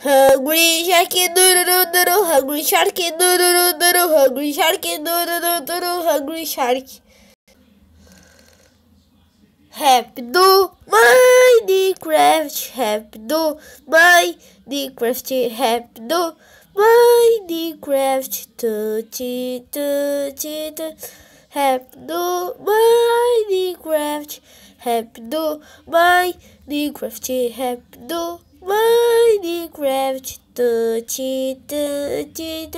Hungry sharky doo doo doo doo hungry sharky doo doo doo doo doo hungry sharky doo doo doo doo doo hungry shark. Happy do Minecraft happy do my the craft happy do my the チッドチッドチッド